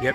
Yep.